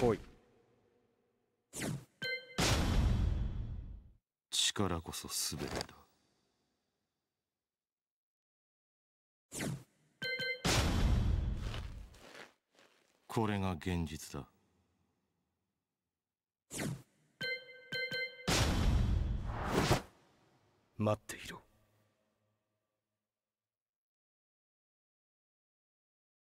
来い。力こそ全てだ。これが現実だ。待っていろ。